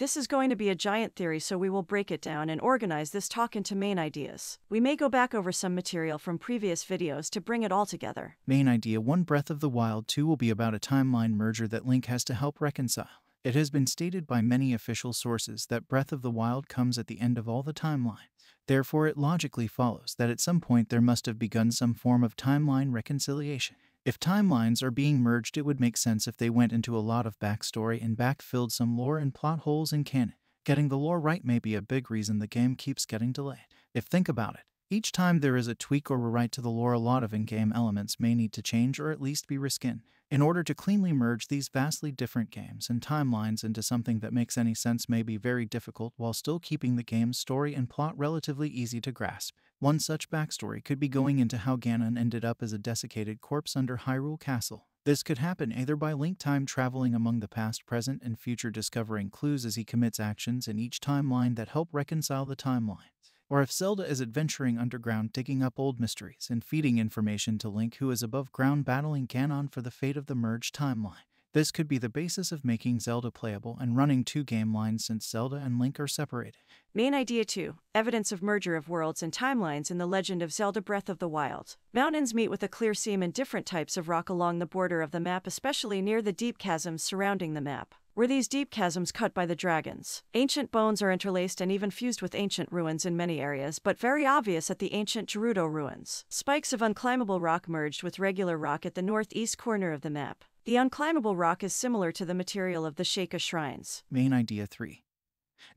This is going to be a giant theory, so we will break it down and organize this talk into main ideas. We may go back over some material from previous videos to bring it all together. Main idea 1 Breath of the Wild 2 will be about a timeline merger that Link has to help reconcile. It has been stated by many official sources that Breath of the Wild comes at the end of all the timelines. Therefore, it logically follows that at some point there must have begun some form of timeline reconciliation. If timelines are being merged, it would make sense if they went into a lot of backstory and backfilled some lore and plot holes in canon. Getting the lore right may be a big reason the game keeps getting delayed. If think about it, each time there is a tweak or rewrite to the lore, a lot of in game elements may need to change or at least be reskinned. In order to cleanly merge these vastly different games and timelines into something that makes any sense may be very difficult while still keeping the game's story and plot relatively easy to grasp. One such backstory could be going into how Ganon ended up as a desiccated corpse under Hyrule Castle. This could happen either by Link time traveling among the past, present, and future, discovering clues as he commits actions in each timeline that help reconcile the timelines or if Zelda is adventuring underground digging up old mysteries and feeding information to Link who is above ground battling Ganon for the fate of the merged timeline. This could be the basis of making Zelda playable and running two game lines since Zelda and Link are separated. Main idea 2 Evidence of merger of worlds and timelines in The Legend of Zelda Breath of the Wild. Mountains meet with a clear seam and different types of rock along the border of the map, especially near the deep chasms surrounding the map were these deep chasms cut by the dragons. Ancient bones are interlaced and even fused with ancient ruins in many areas, but very obvious at the ancient Gerudo ruins. Spikes of unclimbable rock merged with regular rock at the northeast corner of the map. The unclimbable rock is similar to the material of the Sheikah shrines. Main idea 3.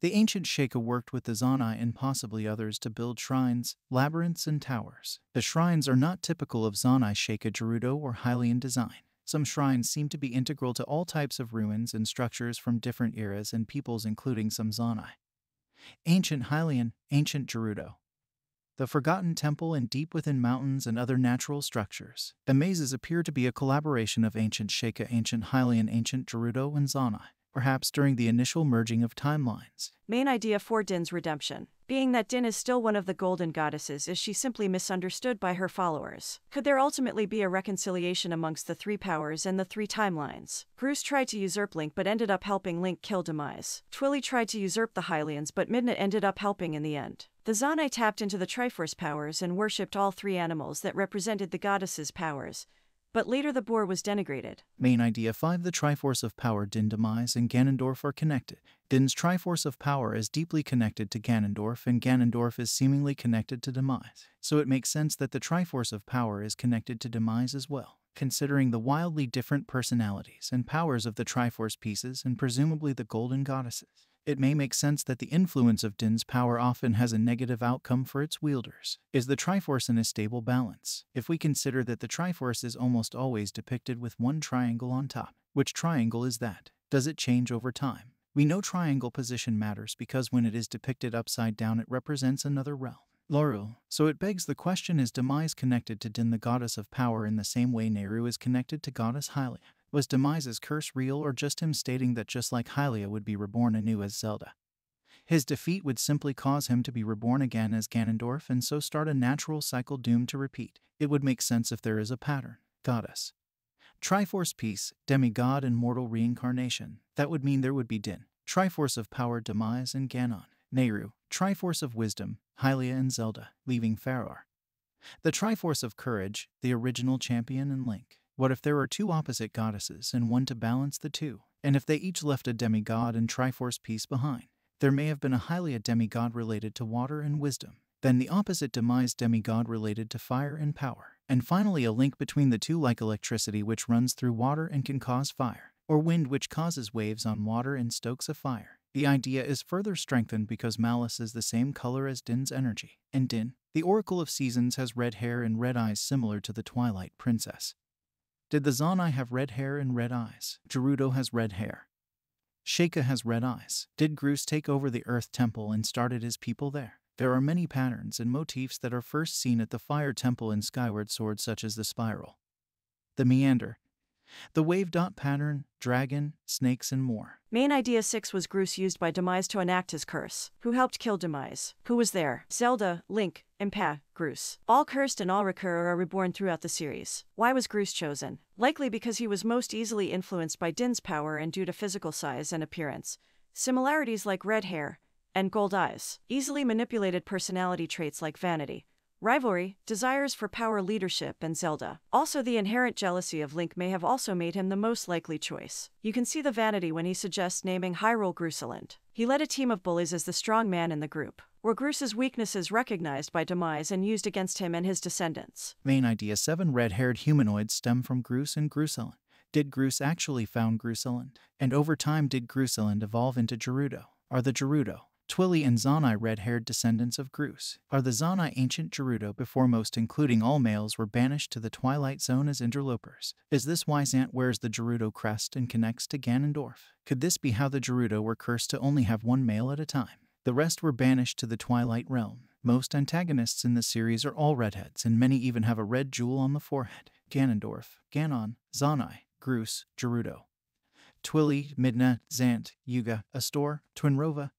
The ancient Sheikah worked with the Zonai and possibly others to build shrines, labyrinths, and towers. The shrines are not typical of Zonai Sheikah Gerudo or Hylian design. Some shrines seem to be integral to all types of ruins and structures from different eras and peoples, including some Zonai. Ancient Hylian, Ancient Gerudo. The Forgotten Temple and deep within mountains and other natural structures. The mazes appear to be a collaboration of Ancient Sheikah, Ancient Hylian, Ancient Gerudo, and Zonai, perhaps during the initial merging of timelines. Main idea for Din's redemption. Being that Din is still one of the golden goddesses, is she simply misunderstood by her followers? Could there ultimately be a reconciliation amongst the three powers and the three timelines? Groose tried to usurp Link but ended up helping Link kill Demise. Twili tried to usurp the Hylians but Midna ended up helping in the end. The Zonai tapped into the Triforce powers and worshipped all three animals that represented the goddess's powers, but later the boar was denigrated. Main idea 5 The Triforce of Power Din Demise and Ganondorf are connected. Din's Triforce of Power is deeply connected to Ganondorf, and Ganondorf is seemingly connected to Demise. So it makes sense that the Triforce of Power is connected to Demise as well. Considering the wildly different personalities and powers of the Triforce pieces and presumably the Golden Goddesses it may make sense that the influence of Din's power often has a negative outcome for its wielders. Is the Triforce in a stable balance? If we consider that the Triforce is almost always depicted with one triangle on top, which triangle is that? Does it change over time? We know triangle position matters because when it is depicted upside down, it represents another realm. Lorule. So it begs the question is Demise connected to Din, the goddess of power, in the same way Nayru is connected to goddess Hylia? Was Demise's curse real or just him stating that just like Hylia would be reborn anew as Zelda? His defeat would simply cause him to be reborn again as Ganondorf and so start a natural cycle doomed to repeat. It would make sense if there is a pattern. Goddess. Triforce Piece, Demigod and Mortal Reincarnation. That would mean there would be Din. Triforce of Power, Demise, and Ganon. Nayru. Triforce of Wisdom, Hylia and Zelda, leaving Farore. The Triforce of Courage, the original champion and Link. What if there were two opposite goddesses and one to balance the two? And if they each left a demigod and Triforce piece behind? There may have been a Hylia demigod related to water and wisdom, then the opposite demise demigod related to fire and power, and finally a link between the two like electricity which runs through water and can cause fire, or wind which causes waves on water and stokes a fire. The idea is further strengthened because Malice is the same color as Din's energy, and Din, the Oracle of Seasons, has red hair and red eyes similar to the Twilight Princess. Did the Zonai have red hair and red eyes? Gerudo has red hair. Sheikah has red eyes. Did Groose take over the Earth Temple and started his people there? There are many patterns and motifs that are first seen at the Fire Temple in Skyward Sword, such as the spiral, the meander, the wave dot pattern, dragon, snakes, and more. Main idea 6 was Groose used by Demise to enact his curse. Who helped kill Demise? Who was there? Zelda, Link, Impa, Groose. All cursed and all recur are reborn throughout the series. Why was Groose chosen? Likely because he was most easily influenced by Din's power and due to physical size and appearance. similarities like red hair and gold eyes, easily manipulated personality traits like vanity, rivalry, desires for power leadership, and Zelda. Also, the inherent jealousy of Link may have also made him the most likely choice. You can see the vanity when he suggests naming Hyrule Grooseland. He led a team of bullies as the strong man in the group. Were Groose's weaknesses recognized by Demise and used against him and his descendants? Main idea 7 red haired humanoids stem from Groose and Grooseland. Did Groose actually found Grooseland? And over time, did Grooseland evolve into Gerudo? Are the Gerudo, Twili, and Zonai red-haired descendants of Groose. Are the Zonai ancient Gerudo before most including all males were banished to the Twilight Zone as interlopers? Is this why Zant wears the Gerudo crest and connects to Ganondorf? Could this be how the Gerudo were cursed to only have one male at a time? The rest were banished to the Twilight Realm. Most antagonists in the series are all redheads, and many even have a red jewel on the forehead. Ganondorf, Ganon, Zonai, Groose, Gerudo. Twili, Midna, Zant, Yuga, Astor, Twinrova,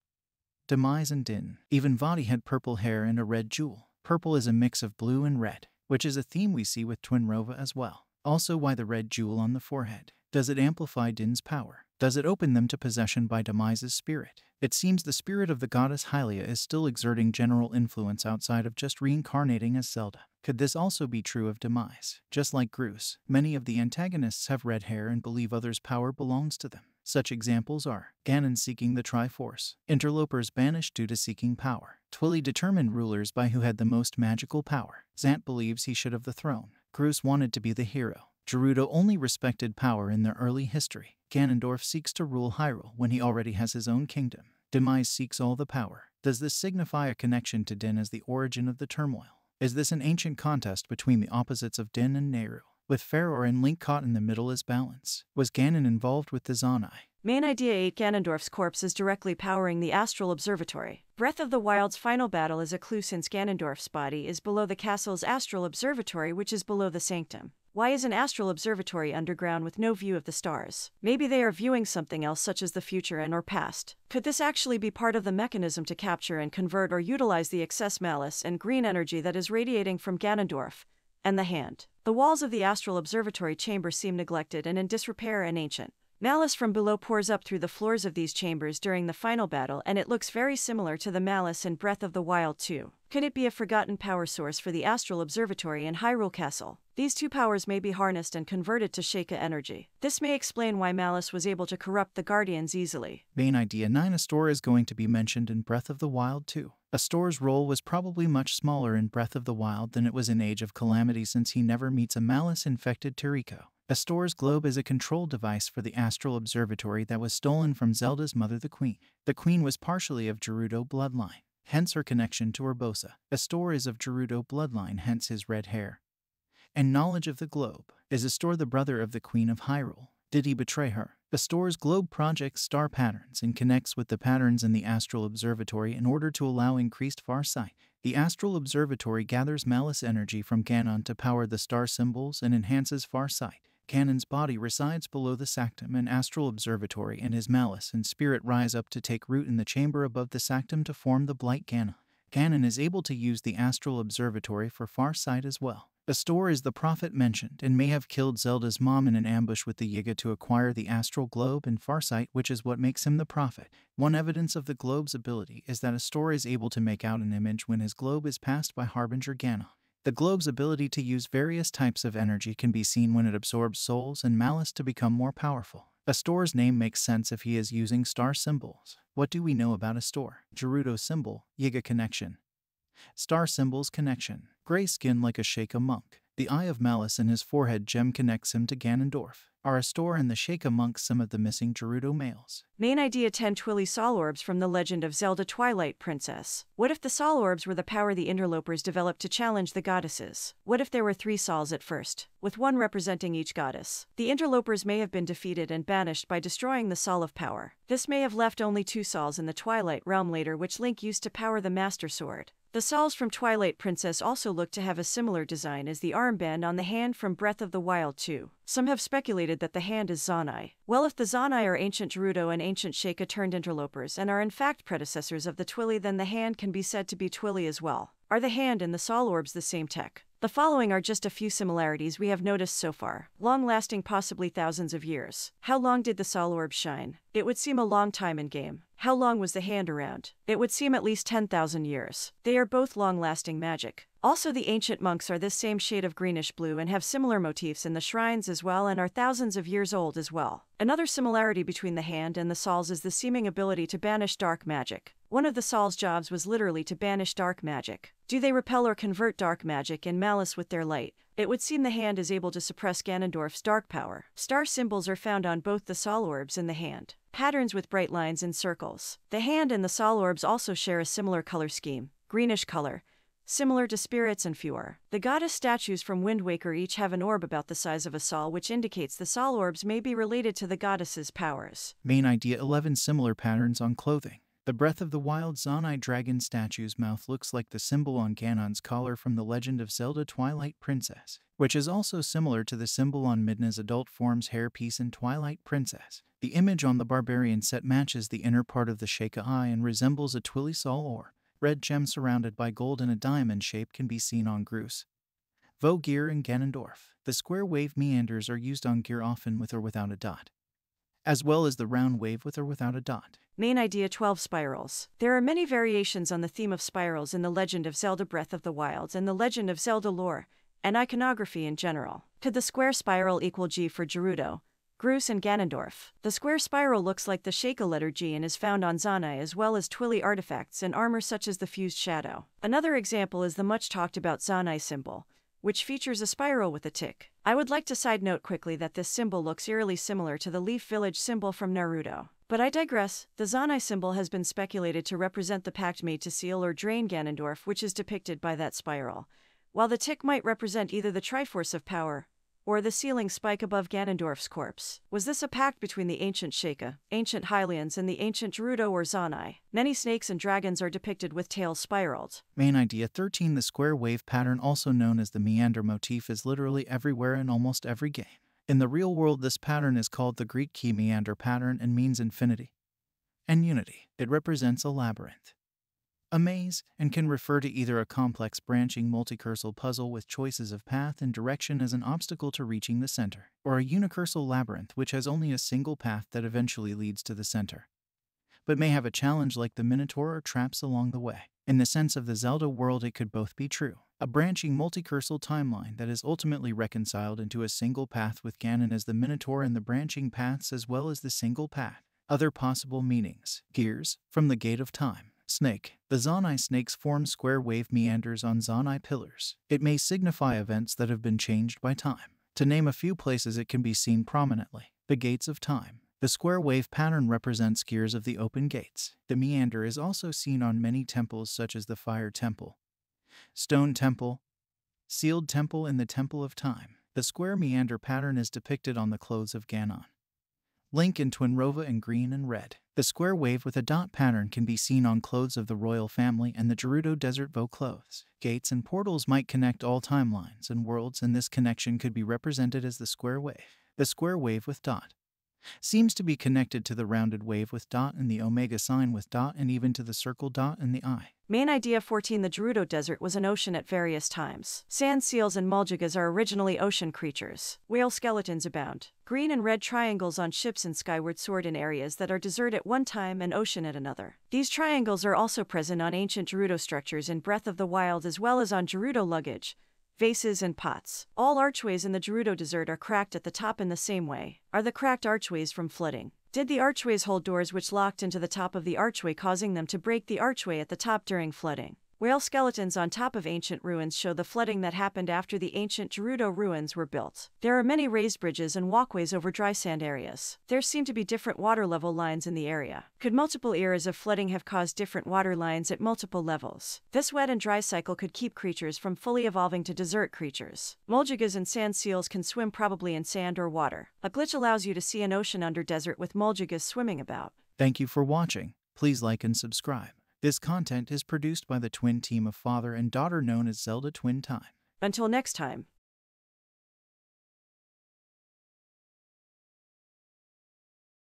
Demise and Din. Even Vaati had purple hair and a red jewel. Purple is a mix of blue and red, which is a theme we see with Twinrova as well. Also, why the red jewel on the forehead? Does it amplify Din's power? Does it open them to possession by Demise's spirit? It seems the spirit of the goddess Hylia is still exerting general influence outside of just reincarnating as Zelda. Could this also be true of Demise? Just like Groose, many of the antagonists have red hair and believe others' power belongs to them. Such examples are Ganon seeking the Triforce, interlopers banished due to seeking power, Twili determined rulers by who had the most magical power, Zant believes he should have the throne, Groose wanted to be the hero, Gerudo only respected power in their early history, Ganondorf seeks to rule Hyrule when he already has his own kingdom, Demise seeks all the power. Does this signify a connection to Din as the origin of the turmoil? Is this an ancient contest between the opposites of Din and Nayru? with Farore and Link caught in the middle as balance. Was Ganon involved with the Zonai? Main Idea 8 Ganondorf's corpse is directly powering the Astral Observatory. Breath of the Wild's final battle is a clue since Ganondorf's body is below the castle's Astral Observatory, which is below the sanctum. Why is an astral observatory underground with no view of the stars? Maybe they are viewing something else such as the future and or past. Could this actually be part of the mechanism to capture and convert or utilize the excess malice and green energy that is radiating from Ganondorf and the hand? The walls of the astral observatory chamber seem neglected and in disrepair and ancient. Malice from below pours up through the floors of these chambers during the final battle, and it looks very similar to the Malice in Breath of the Wild 2. Could it be a forgotten power source for the Astral Observatory in Hyrule Castle? These two powers may be harnessed and converted to Sheikah energy. This may explain why Malice was able to corrupt the Guardians easily. Main idea 9 Astor is going to be mentioned in Breath of the Wild 2. Astor's role was probably much smaller in Breath of the Wild than it was in Age of Calamity since he never meets a Malice-infected Terrako. Astor's globe is a control device for the Astral Observatory that was stolen from Zelda's mother the Queen. The Queen was partially of Gerudo bloodline hence her connection to Urbosa. Astor is of Gerudo bloodline, hence his red hair. And knowledge of the globe. Is Astor the brother of the Queen of Hyrule? Did he betray her? Astor's globe projects star patterns and connects with the patterns in the Astral Observatory in order to allow increased far sight. The Astral Observatory gathers malice energy from Ganon to power the star symbols and enhances far Ganon's body resides below the Sanctum and Astral Observatory, and his malice and spirit rise up to take root in the chamber above the Sanctum to form the Blight Ganon. Ganon is able to use the Astral Observatory for far sight as well. Astor is the prophet mentioned and may have killed Zelda's mom in an ambush with the Yiga to acquire the astral globe and farsight, which is what makes him the prophet. One evidence of the globe's ability is that Astor is able to make out an image when his globe is passed by Harbinger Ganon. The globe's ability to use various types of energy can be seen when it absorbs souls and malice to become more powerful. Astor's name makes sense if he is using star symbols. What do we know about Astor? Gerudo symbol, Yiga connection. Star symbols connection. Gray skin like a Sheikah monk. The eye of malice in his forehead gem connects him to Ganondorf. Are Astor and the Sheikah monks some of the missing Gerudo males? Main idea 10 Twili Sol Orbs from the Legend of Zelda Twilight Princess. What if the Sol Orbs were the power the interlopers developed to challenge the goddesses? What if there were three Sols at first, with one representing each goddess? The interlopers may have been defeated and banished by destroying the Sol of Power. This may have left only two Sols in the Twilight Realm later, which Link used to power the Master Sword. The Sols from Twilight Princess also look to have a similar design as the armband on the hand from Breath of the Wild 2. Some have speculated that the hand is Zonai. Well, if the Zonai are ancient Gerudo and ancient Sheikah turned interlopers and are in fact predecessors of the Twili, then the hand can be said to be Twili as well. Are the hand and the Sol orbs the same tech? The following are just a few similarities we have noticed so far, long lasting possibly thousands of years. How long did the Sol orb shine? It would seem a long time in game. How long was the hand around? It would seem at least 10,000 years. They are both long lasting magic. Also, the ancient monks are this same shade of greenish blue and have similar motifs in the shrines as well and are thousands of years old as well. Another similarity between the hand and the Sols is the seeming ability to banish dark magic. One of the Sol's jobs was literally to banish dark magic. Do they repel or convert dark magic and malice with their light? It would seem the hand is able to suppress Ganondorf's dark power. Star symbols are found on both the Sol orbs and the hand. Patterns with bright lines and circles. The hand and the Sol orbs also share a similar color scheme, greenish color, similar to spirits and Farore. The goddess statues from Wind Waker each have an orb about the size of a sol, which indicates the sol orbs may be related to the goddess's powers. Main idea 11 similar patterns on clothing. The Breath of the Wild Zonai dragon statue's mouth looks like the symbol on Ganon's collar from The Legend of Zelda Twilight Princess, which is also similar to the symbol on Midna's adult form's hairpiece in Twilight Princess. The image on the Barbarian set matches the inner part of the Sheikah eye and resembles a Twili Sol or red gem surrounded by gold in a diamond shape can be seen on Groose. Vogear and Ganondorf. The square wave meanders are used on gear often with or without a dot, as well as the round wave with or without a dot. Main idea 12 spirals. There are many variations on the theme of spirals in The Legend of Zelda Breath of the Wild and The Legend of Zelda lore, and iconography in general. Could the square spiral equal G for Gerudo, Groose, and Ganondorf? The square spiral looks like the Sheikah letter G and is found on Zonai as well as Twili artifacts and armor such as the Fused Shadow. Another example is the much talked about Zonai symbol, which features a spiral with a tick. I would like to side note quickly that this symbol looks eerily similar to the Leaf Village symbol from Naruto. But I digress. The Zonai symbol has been speculated to represent the pact made to seal or drain Ganondorf, which is depicted by that spiral, while the tick might represent either the Triforce of Power or the sealing spike above Ganondorf's corpse. Was this a pact between the ancient Sheikah, ancient Hylians, and the ancient Gerudo or Zonai? Many snakes and dragons are depicted with tails spiraled. Main idea 13 The square wave pattern, also known as the meander motif, is literally everywhere in almost every game. In the real world, this pattern is called the Greek key meander pattern and means infinity and unity. It represents a labyrinth, a maze, and can refer to either a complex branching multicursal puzzle with choices of path and direction as an obstacle to reaching the center, or a unicursal labyrinth which has only a single path that eventually leads to the center, but may have a challenge like the Minotaur or traps along the way. In the sense of the Zelda world, it could both be true a branching multicursal timeline that is ultimately reconciled into a single path with Ganon as the Minotaur and the branching paths as well as the single path. Other possible meanings Gears, from the Gate of Time. Snake. The Zonai snakes form square wave meanders on Zonai pillars. It may signify events that have been changed by time. To name a few places it can be seen prominently. The Gates of Time. The square wave pattern represents gears of the open gates. The meander is also seen on many temples such as the Fire Temple, Stone Temple, Sealed Temple, and the Temple of Time. The square meander pattern is depicted on the clothes of Ganon. Link in Twinrova in green and red. The square wave with a dot pattern can be seen on clothes of the royal family and the Gerudo Desert Voe clothes. Gates and portals might connect all timelines and worlds, and this connection could be represented as the square wave. The square wave with dot seems to be connected to the rounded wave with dot and the omega sign with dot and even to the circle dot and the eye. Main idea 14 The Gerudo Desert was an ocean at various times. Sand seals and moldugas are originally ocean creatures. Whale skeletons abound. Green and red triangles on ships and Skyward Sword in areas that are desert at one time and ocean at another. These triangles are also present on ancient Gerudo structures in Breath of the Wild as well as on Gerudo luggage, vases, and pots. All archways in the Gerudo Desert are cracked at the top in the same way. Are the cracked archways from flooding? Did the archways hold doors which locked into the top of the archway, causing them to break the archway at the top during flooding? Whale skeletons on top of ancient ruins show the flooding that happened after the ancient Gerudo ruins were built. There are many raised bridges and walkways over dry sand areas. There seem to be different water level lines in the area. Could multiple eras of flooding have caused different water lines at multiple levels? This wet and dry cycle could keep creatures from fully evolving to desert creatures. Mulgigas and sand seals can swim probably in sand or water. A glitch allows you to see an ocean under desert with moldugas swimming about. Thank you for watching. Please like and subscribe. This content is produced by the twin team of father and daughter known as Zelda Twin Time. Until next time.